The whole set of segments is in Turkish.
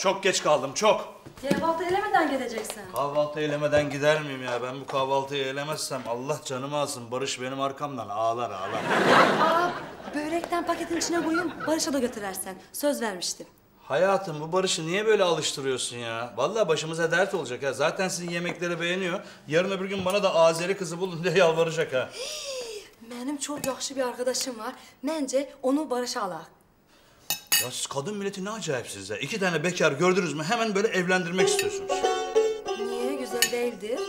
çok geç kaldım çok. Kahvaltı elemeden geleceksin. Kahvaltı eylemeden gider miyim ya? Ben bu kahvaltıyı eylemezsem Allah canımı alsın. Barış benim arkamdan ağlar ağlar. Aa, börekten paketin içine koyun, Barış'a da götürersen. Söz vermiştim. Hayatım bu Barış'ı niye böyle alıştırıyorsun ya? Vallahi başımıza dert olacak ha. Zaten sizin yemekleri beğeniyor. Yarın öbür gün bana da Azeri kızı bulun diye yalvaracak ha. Benim çok yaxşı bir arkadaşım var. Bence onu Barış'a alaq. Ya siz kadın milleti ne acayipsiniz ya. İki tane bekar gördünüz mü hemen böyle evlendirmek istiyorsunuz. Niye güzel değildir?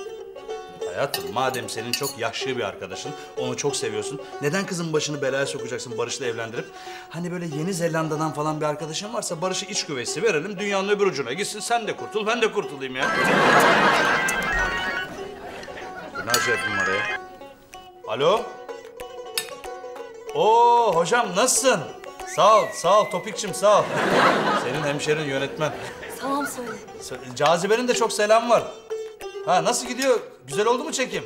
Hayatım madem senin çok yaşlı bir arkadaşın, onu çok seviyorsun. Neden kızın başını belaya sokacaksın Barış'la evlendirip? Hani böyle Yeni Zelanda'dan falan bir arkadaşın varsa Barış'ı iç güveysi verelim. Dünyanın öbür ucuna gitsin sen de kurtul, ben de kurtulayım ya. Bu ne acayip numara ya? Alo? Oo hocam nasılsın? Sağ ol, sağ ol Topikçim sağ ol. Senin hemşerin yönetmen. Tamam söyle. Cazibe'nin de çok selam var. Ha nasıl gidiyor? Güzel oldu mu çekim?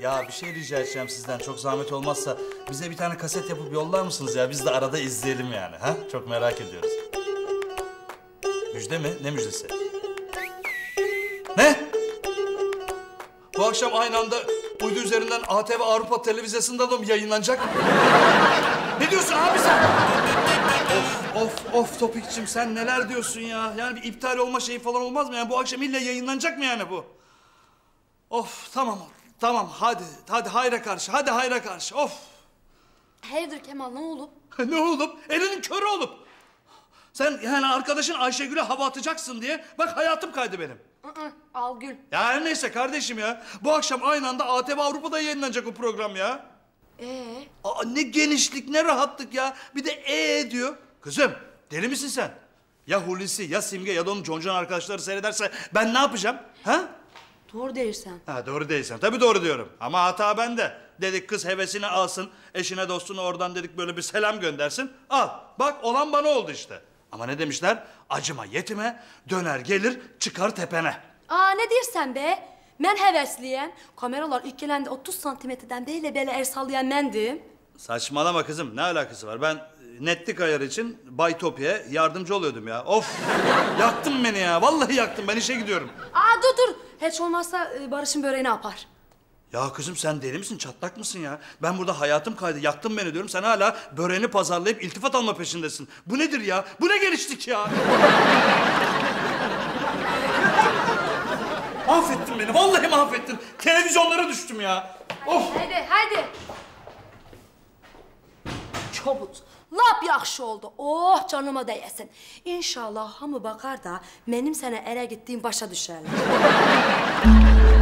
Ya bir şey rica edeceğim sizden çok zahmet olmazsa bize bir tane kaset yapıp yollar mısınız ya? Biz de arada izleyelim yani. Ha? Çok merak ediyoruz. Müjde mi? Ne müjdesi? Ne? Bu akşam aynı anda uydu üzerinden ATV Avrupa televizyasında da mı yayınlanacak? ne diyorsun abi sen? Of of of Topikçim sen neler diyorsun ya? Yani bir iptal olma şeyi falan olmaz mı? Yani bu akşam illa yayınlanacak mı yani bu? Of tamam tamam hadi hadi hayra karşı hadi hayra karşı of. Hayırdır Kemal ne oldu? ne olup elinin körü olup. Sen yani arkadaşın Ayşegül'e hava atacaksın diye bak hayatım kaydı benim. Al gül. Ya her neyse kardeşim ya. Bu akşam aynı anda ATV Avrupa'da yayınlanacak o program ya. Ee? Aa, ne genişlik ne rahatlık ya. Bir de ee diyor. Kızım deli misin sen? Ya Hulusi ya Simge ya da onun Concan arkadaşları seyrederse ben ne yapacağım? Ha? Doğru değilsen. Ha doğru değilsen. Tabii doğru diyorum. Ama hata bende. Dedik kız hevesini alsın. Eşine dostuna oradan dedik böyle bir selam göndersin. Al. Bak olan bana oldu işte. Ama ne demişler? Acıma yetime, döner gelir çıkar tepene. Aa ne dersen be? Ben hevesliyem. Kameralar ilk gelende 30 santimetreden böyle böyle el sallayan mendim. Saçmalama kızım. Ne alakası var? Ben e, netlik ayarı için Bay Topya'ya yardımcı oluyordum ya. Of! yaktın beni ya. Vallahi yaktın. Ben işe gidiyorum. Aa dur dur. Hiç olmazsa e, Barış'ın böreğini yapar. Ya kızım sen deli misin? Çatlak mısın ya? Ben burada hayatım kaydı. Yaktın beni diyorum. Sen hala böreğini pazarlayıp iltifat alma peşindesin. Bu nedir ya? Bu ne geliştik ya? mahvettin beni. Vallahi mahvettin. Televizyonlara düştüm ya. Of! Haydi haydi. Çobut. Lap yaxşı oldu. Oh canıma değesin. İnşallah hamı bakar da benim sana ere gittiğim başa düşerler.